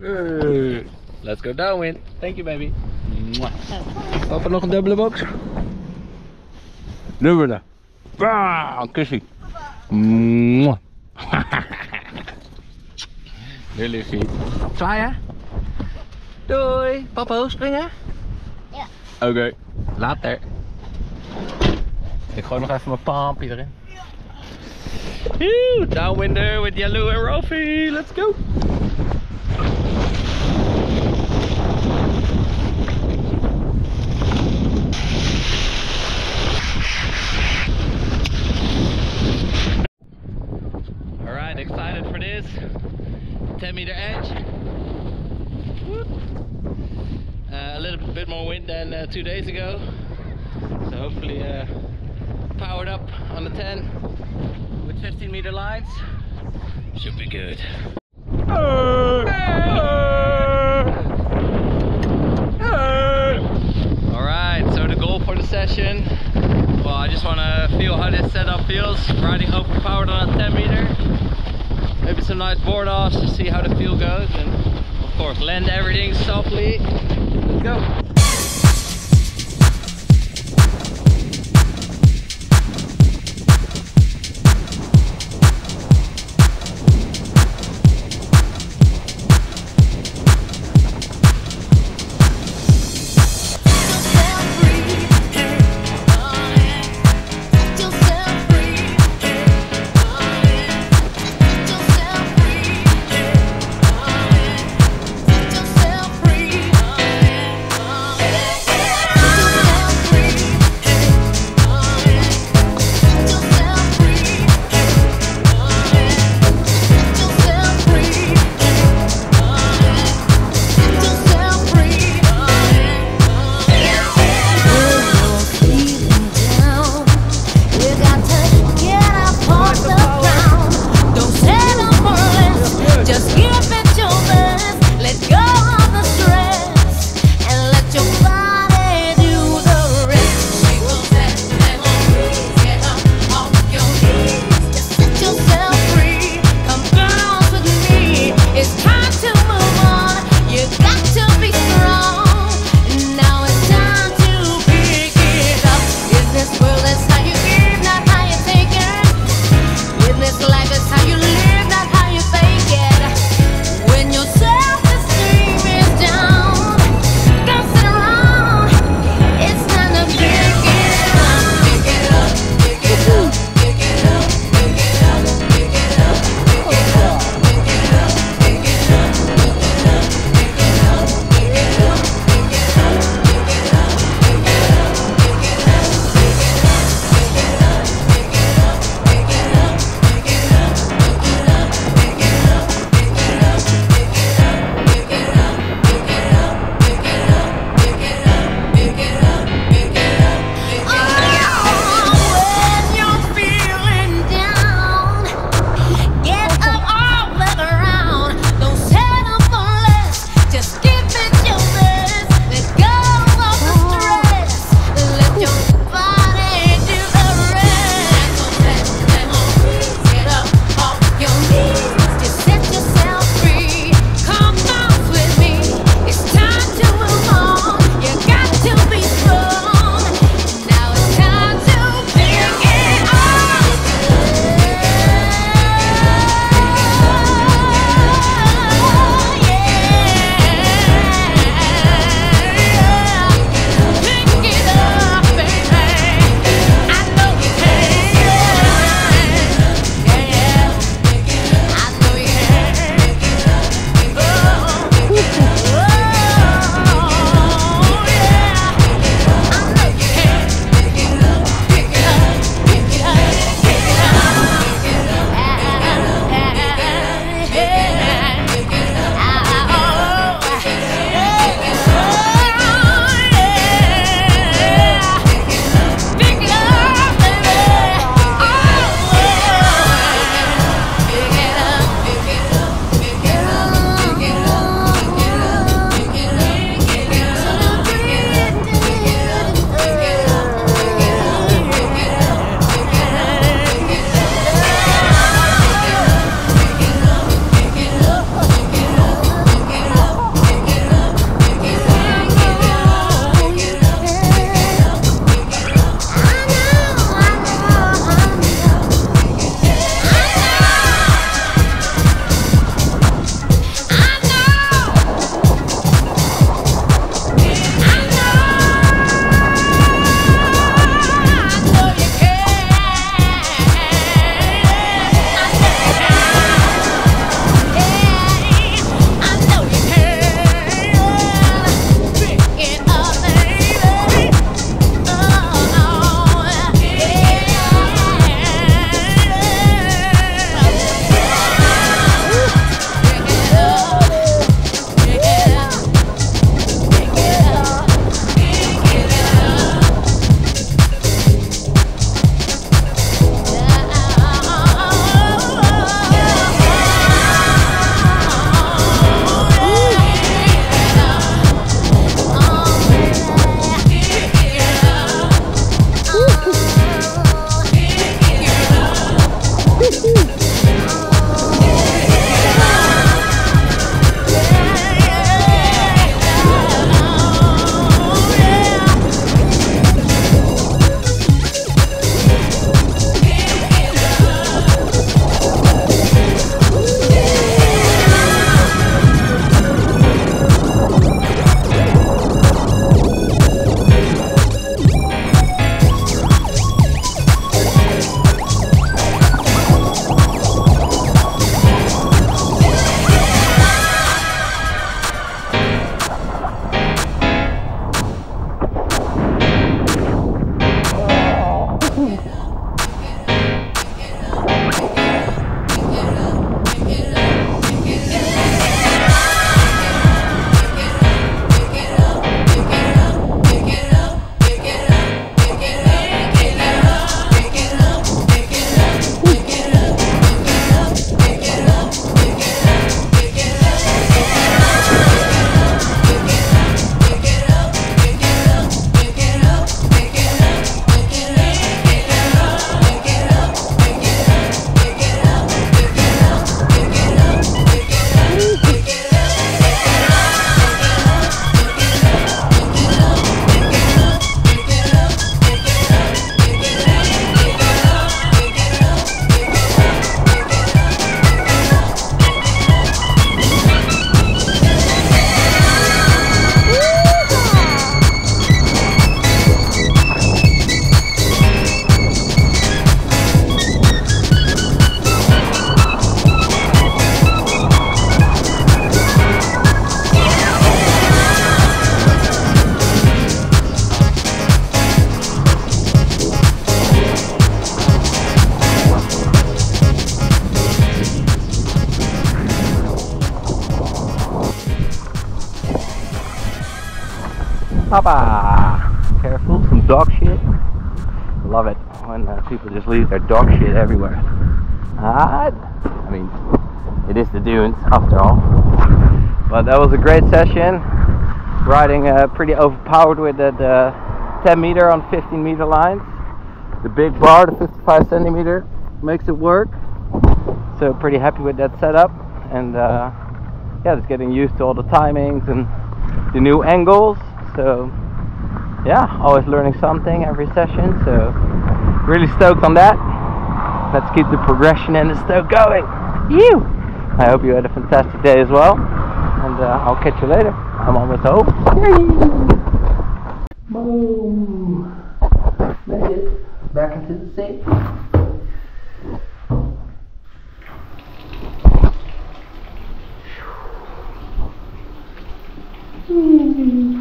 Good. Let's go downwind. Thank you, baby. Mwah. Papa nog een dubbele box? Dubbele. Ah, een kusje. Mwah. Daar ligt hij. Zwaaien. Doei. Papa hoog springen? Ja. Oké. Later. Ik gooi nog even mijn paampje erin. Woe, downwinder with Yellow and Ralphie. Let's go. Two days ago. So hopefully uh, powered up on the 10 with 15 meter lines. Should be good. Alright, so the goal for the session. Well, I just want to feel how this setup feels. Riding overpowered on a 10 meter. Maybe some nice board offs to see how the feel goes. And of course, land everything softly. Let's go. Hoppa! Careful, some dog shit. Love it when uh, people just leave their dog shit everywhere. Alright? I mean, it is the dunes after all. But that was a great session. Riding uh, pretty overpowered with the, the 10 meter on 15 meter lines. The big bar, the 55 centimeter, makes it work. So pretty happy with that setup. And uh, yeah, just getting used to all the timings and the new angles. So yeah, always learning something every session. So really stoked on that. Let's keep the progression and the stoke going. You. I hope you had a fantastic day as well, and uh, I'll catch you later. I'm almost home. Boom. It back into the seat. Mm-hmm.